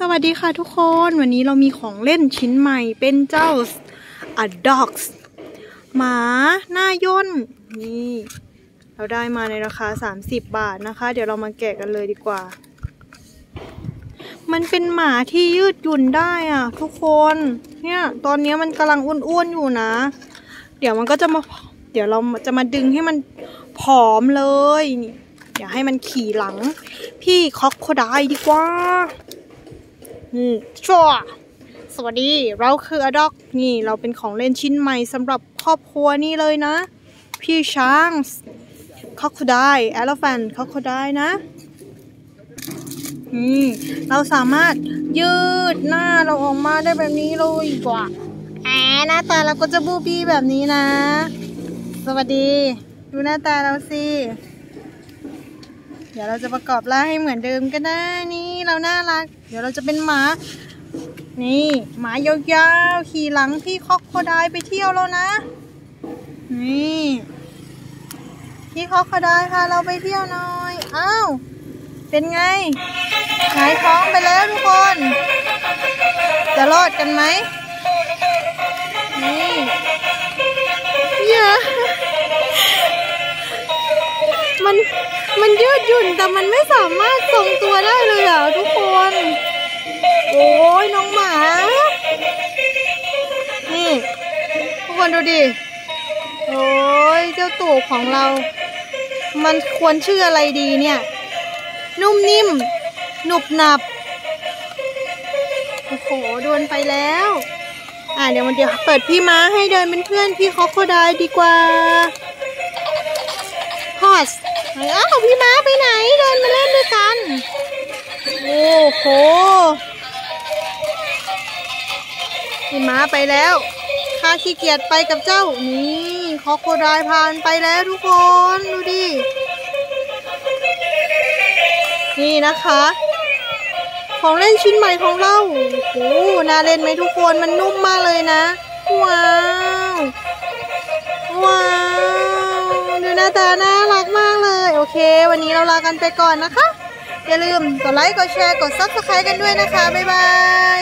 สวัสดีค่ะทุกคนวันนี้เรามีของเล่นชิ้นใหม่เป็นเจ้า a dogs หมาหน้าย่นนี่ เราได้มาในราคา 30 บาทนะคะ เดี๋ยวเรามาแกะกันเลยดีกว่า มันเป็นหมาที่ยืดหยุ่นได้อะ ทุกคนเนี่ยตอนนี้มันกำลังอ้วนๆอยู่นะ เดี๋ยวมันก็จะมา เดี๋ยวเราจะมาดึงให้มันผอมเลยอย่าให้มันขี่หลัง พี่คอกโคไดดีกว่า ชัวสวัสดี เราคืออด็อก นี่เราเป็นของเล่นชิ้นใหม่สำหรับครอบครัวนี่เลยนะ พี่ช้างคอกโคไดแอลแฟนคอกโคไดนะนี่เราสามารถยืดหน้าเราออกมาได้แบบนี้เลยกว่าแอบหน้าตาเราก็จะบูบี้แบบนี้นะ สวัสดี ดูหน้าตาเราสิ เดี๋ยวเราจะประกอบร่างให้เหมือนเดิมก็ได้นี่เราน่ารัก เดี๋ยวเราจะเป็นหมา นี่หมายาวๆขี่หลังพี่คอกโคไดไปเที่ยวแล้วนะ นี่พี่คอกโคไดพาเราไปเที่ยวหน่อยอ้าวเป็นไงหายท้องไปแล้วทุกคน จะรอดกันไหมนี่ ดหยุ่นแต่มันไม่สามารถทรงตัวได้เลยอะทุกคน โอ้ยน้องหมา นี่ทุกคนดูดิ โอ้ยเจ้าตูบของเรา มันควรชื่ออะไรดีเนี่ย นุ่มนิ่ม หนุบหนับ โอ้โหโดนไปแล้ว อะเดี๋ยวมันเดี๋ยวเปิดพี่ม้าให้เดินเป็นเพื่อนพี่คอกโคไดดีกว่า อสอ้าวพี่ม้าไปไหนเดินมาเล่นด้วยกัน โอ้โหพี่ม้าไปแล้วข้าขี้เกียจไปกับเจ้า นี่คอโคไดผ่านไปแล้วทุกคน ดูดิ นี่นะคะ ของเล่นชิ้นใหม่ของเรา โอ้โหน่าเล่นไหมทุกคน มันนุ่มมากเลยนะ ว้าว ว้าว ดูหน้าตาน่า โอเค วันนี้เราลากันไปก่อนนะคะ อย่าลืมกดไลค์ กดแชร์ กด subscribe กันด้วยนะคะ บ๊ายบาย